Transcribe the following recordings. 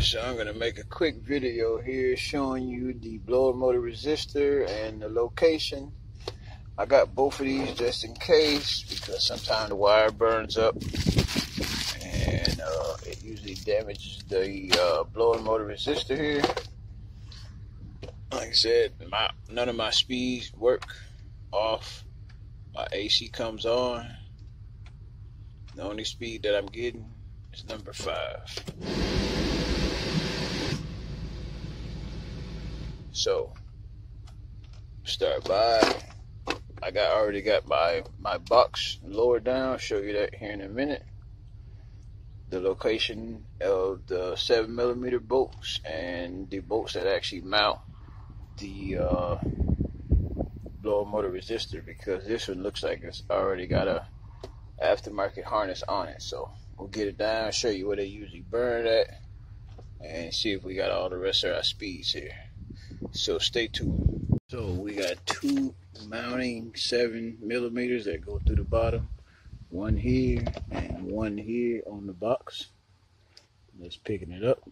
So I'm gonna make a quick video here showing you the blower motor resistor and the location. I got both of these just in case because sometimes the wire burns up and uh, it usually damages the uh, blower motor resistor here. Like I said, my, none of my speeds work off. My AC comes on. The only speed that I'm getting is number five. So start by I got already got my my box lowered down. I'll show you that here in a minute. The location of the seven millimeter bolts and the bolts that actually mount the uh, blower motor resistor because this one looks like it's already got a aftermarket harness on it. So we'll get it down, show you where they usually burn at, and see if we got all the rest of our speeds here. So stay tuned. So we got two mounting seven millimeters that go through the bottom. One here and one here on the box. Let's picking it up.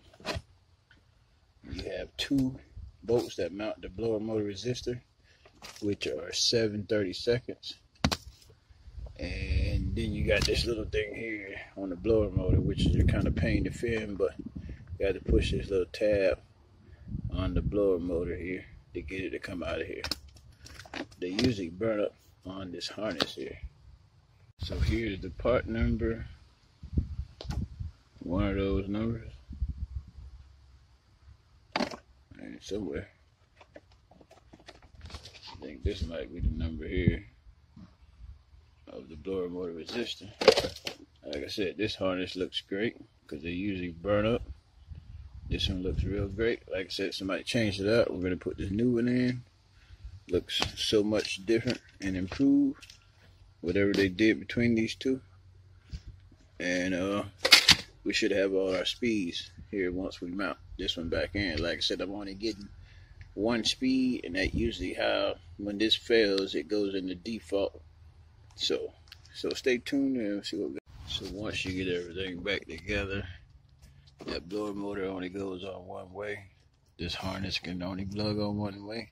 You have two bolts that mount the blower motor resistor, which are 730 seconds. And then you got this little thing here on the blower motor, which is kind of pain to film, but you got to push this little tab on the blower motor here to get it to come out of here. They usually burn up on this harness here. So here's the part number. One of those numbers. And somewhere. I think this might be the number here of the blower motor resistor. Like I said, this harness looks great because they usually burn up. This one looks real great. Like I said, somebody changed it up. We're going to put this new one in. Looks so much different and improved. Whatever they did between these two. And uh, we should have all our speeds here once we mount this one back in. Like I said, I'm only getting one speed and that usually how when this fails it goes into default. So so stay tuned and see what we got. So once you get everything back together, that blower motor only goes on one way. This harness can only plug on one way.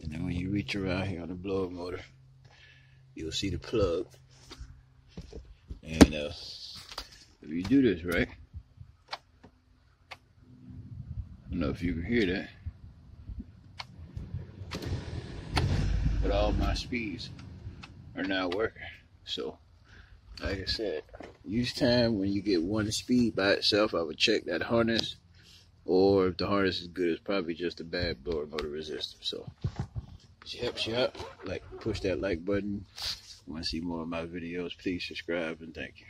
And then when you reach around here on the blower motor, you'll see the plug. And uh, if you do this right, I don't know if you can hear that, but all my speeds are now working. So like I said, use time when you get one speed by itself. I would check that harness, or if the harness is good, it's probably just a bad blower motor resistor. So, helps you out. Like, push that like button. Want to see more of my videos? Please subscribe and thank you.